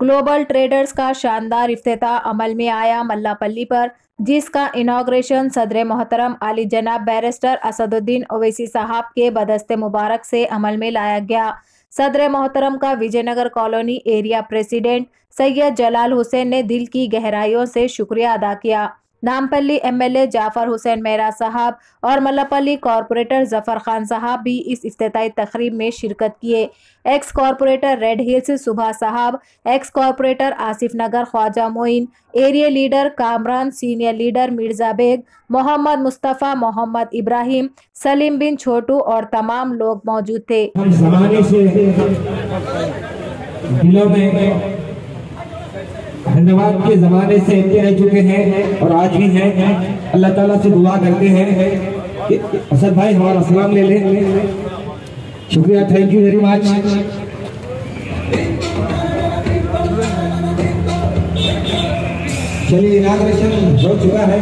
Global traders का शानदार इफ्तः अमल में आया मल्लापल्ली पर, जिसका इनाग्रेशन सदर मोहतरम अली जनाब बैरिस्टर असदुद्दीन ओवैसी साहब के बदस्ते मुबारक से अमल में लाया गया। सदर मोहतरम का Vijaynagar colony area president Syed Jalal Hussain ने दिल की गहराइयों से शुक्रिया अदा किया। नामपल्ली एमएलए जाफ़र हुसैन मेहरा साहब और मल्लापल्ली कॉरपोरेटर ज़फ़र खान साहब भी इस अफ्ताही तकरीब में शिरकत किए। एक्स कॉरपोरेटर रेड हिल्स सुबह साहब, ex corporator Asif Nagar Khwaja Moin, area leader Kamran senior leader Mirza Baig, Mohammed Mustafa Mohammed Ibrahim, Salim bin Chhotu और तमाम लोग मौजूद थे हम जमाने से दिलों में धन्यवाद के ज़माने से इनके रह चुके हैं और आज भी हैं। अल्लाह ताला से दुआ करते हैं असद भाई हमारा सलाम ले लें। शुक्रिया थैंक यू वेरी मच चलिए इनाग्रेशन हो चुका है।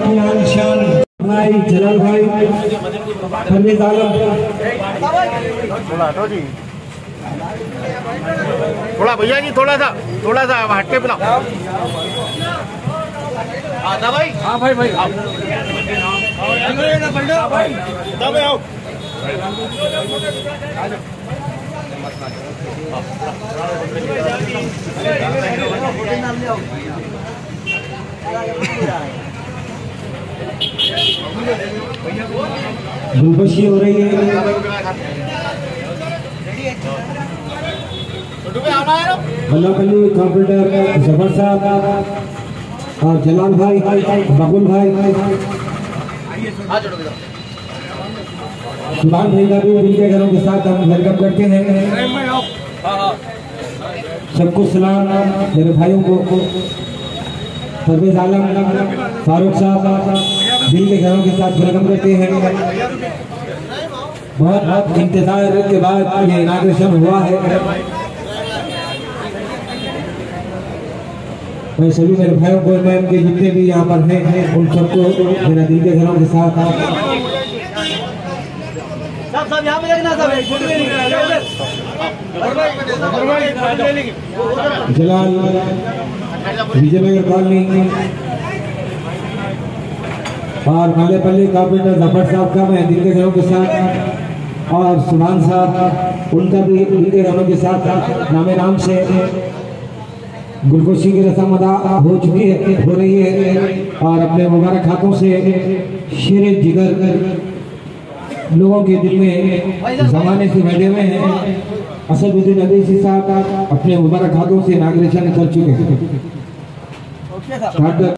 की भाई जलाल भाई परवेज आलम। थोड़ा हटो जी। थोड़ा भैया जी थोड़ा सा थोड़ा सा हट के बुलाओ। भाई? हाँ भाई भाई। तब आओ गुलबशी हो रही है। आना है मल्लापल्ली कॉर्पोरेटर ज़फ़र साहब, और जलाल भाई बबुल भाई। सुभान भाई का भी उनके घरों के साथ हम वेलकम करते हैं। सबको सलाम, मेरे भाइयों को। परवेज आलम, फारूक साहब दिल के घरों के साथ वेलकम करते हैं। बहुत बहुत इंतज़ार के बाद ये इनाग्रेशन हुआ है। मैं सभी मेरे भाइयों को मैं उनके जितने भी यहाँ पर हैं उन सबको मेरा दिल के घरों के साथ सब सब यहाँ पे देखना सब। जलाल विजयनगर कॉलोनी। और मालेपल्ली कॉर्पोरेटर ज़फ़र साहब का मैं दिल के घरों के साथ और सुभान साहब उनका भी दिल के घरों के साथ नामे नाम से गुलकोशी की रस्म अदा हो चुकी है हो रही है। और अपने मुबारक हाथों से शेर जिगर लोगों के दिल में जमाने से बैठे हुए हैं। असदुद्दीन अवैसी साहब अपने मुबारक हाथों से इनाग्रेशन कर चुके हैं।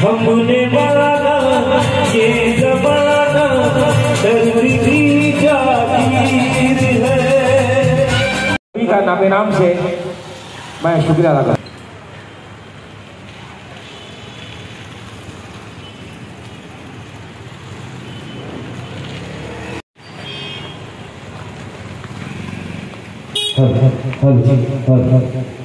हमने वाला ये जमाना धरती की जागीर है का नामे नाम से मैं शुक्रिया अदा करता हूँ। हर हर हर हर हर